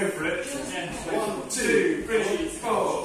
go for it. One, two, three, four.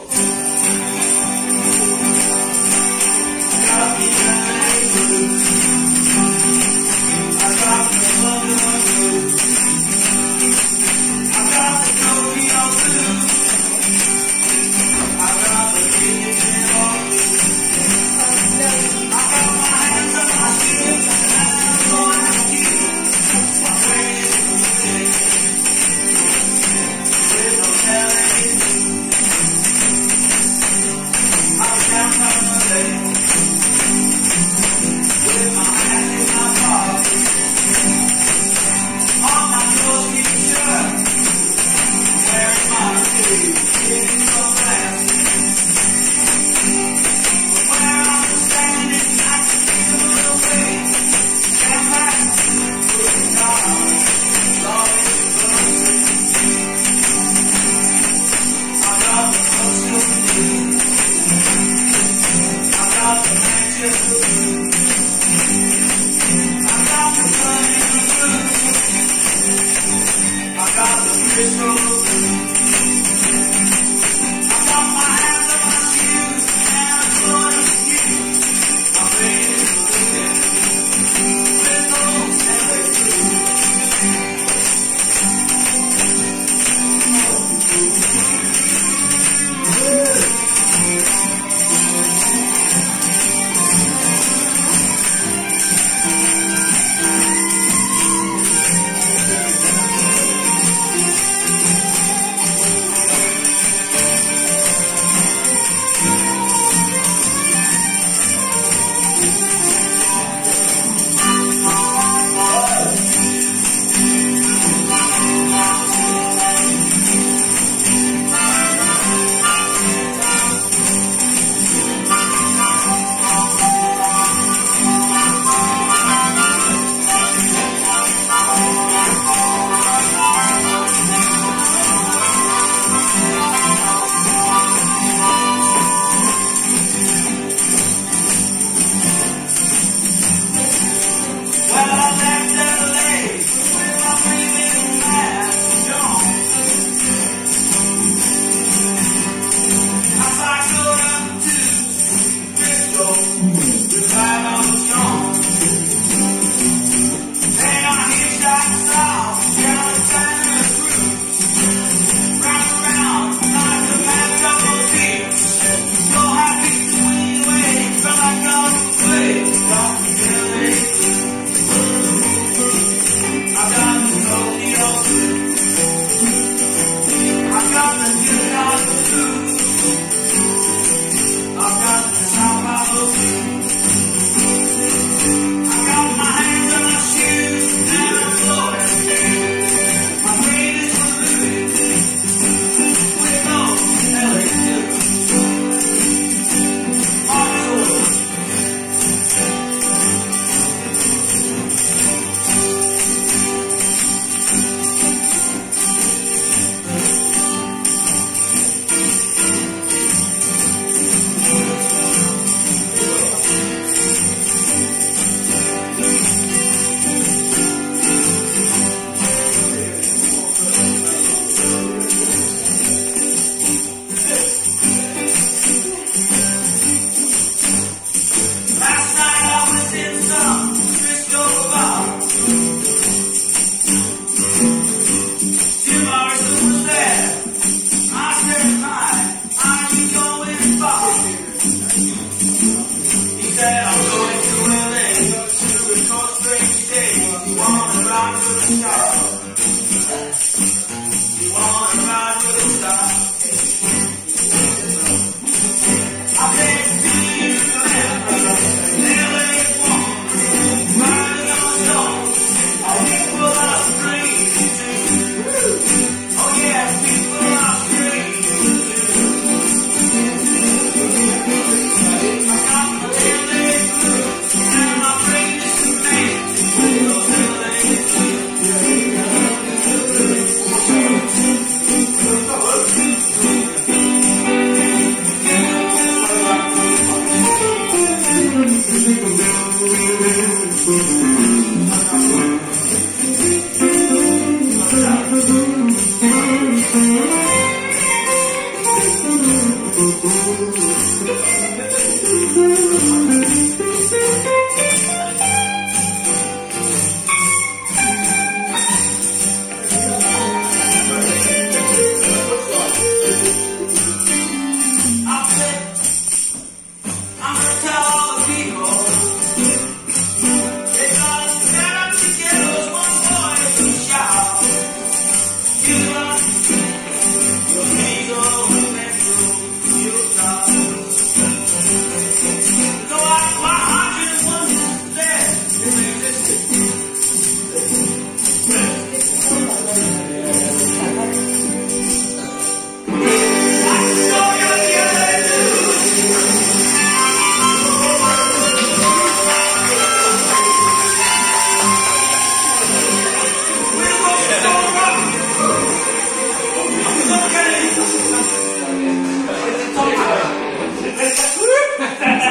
la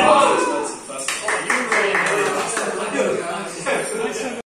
Oh!